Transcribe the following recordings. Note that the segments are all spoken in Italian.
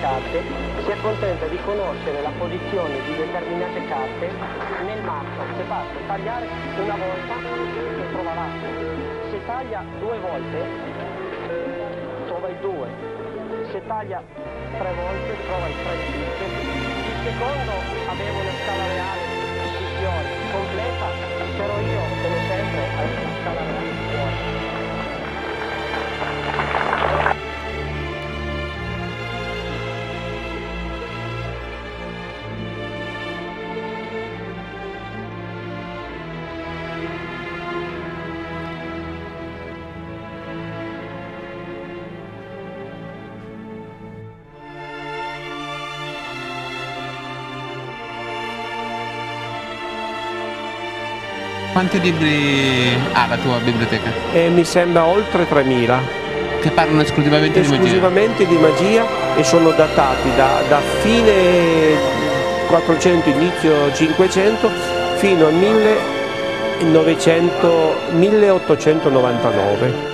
carte si accontenta di conoscere la posizione di determinate carte nel mazzo, che basta tagliare una volta e l'asso. Se taglia due volte, trova il 2. Se taglia tre volte, trova il 3 Il secondo aveva una scala reale di fiori completa, Quanti libri ha la tua biblioteca? E mi sembra oltre 3000. Che parlano esclusivamente, esclusivamente di magia? di magia? e sono datati da, da fine 400, inizio 500 fino al 1900, 1899.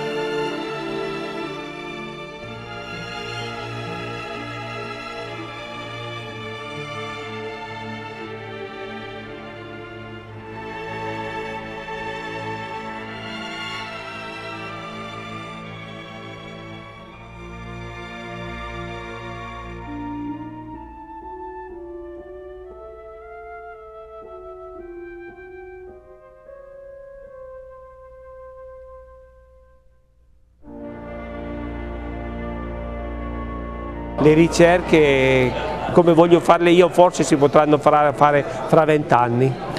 Le ricerche come voglio farle io forse si potranno fare fra vent'anni.